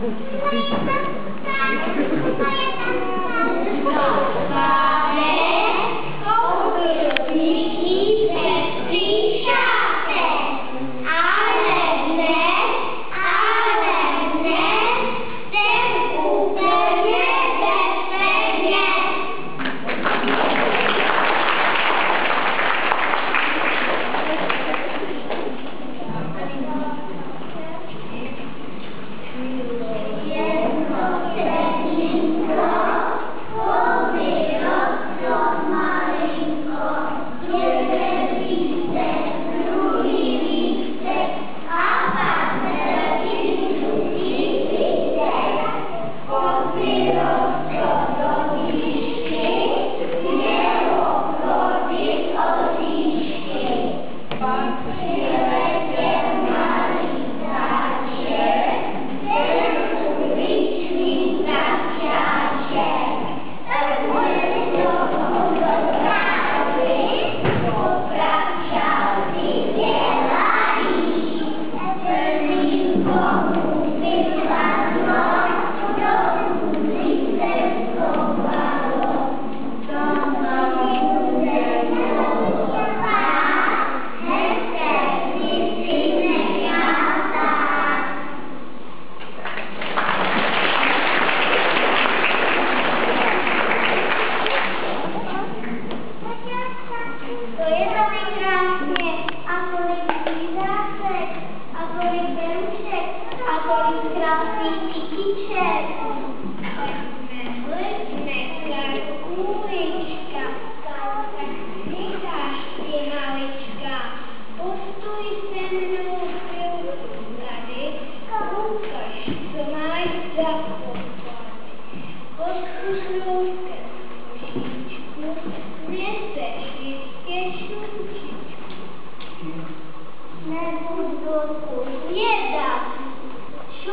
Thank you.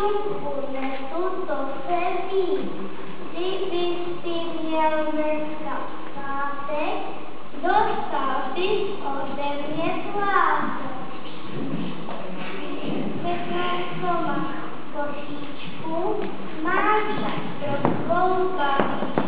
Šunku nesu, to se ví. Kdybys si měl dneska pátek, dostal bys ode mě plátek. Pěkná má košíčku, máš dobrou babičku.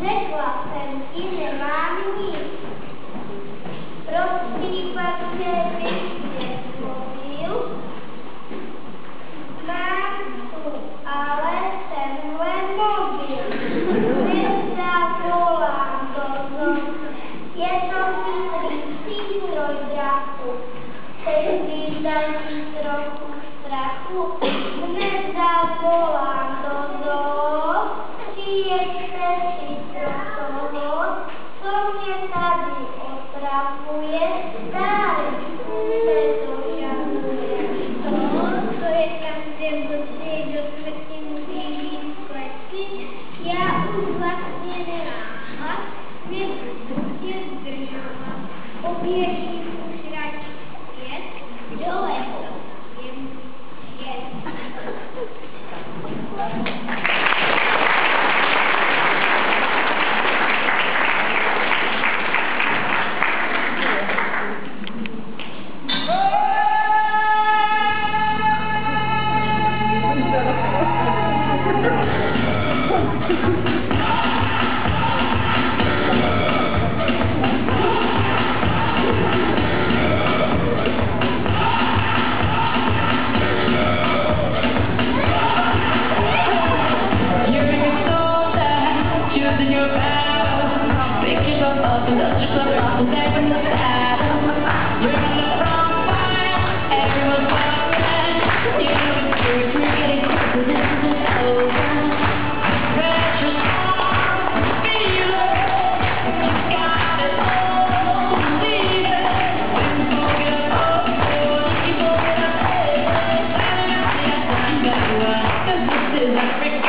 Řekla jsem ti, nemám nic. Pro případ, že bych tě zlobil, mám tu ale tenhle mobil. Nezavolám do zomu, je to chytrý přístroj draku. Chceš vydaní trochu strachu, sprawuje dalej Teoria To, co jest każdego dnia wszystkim mówili składki, ja uwłasnienia, a nie jest drżała. Obieśni is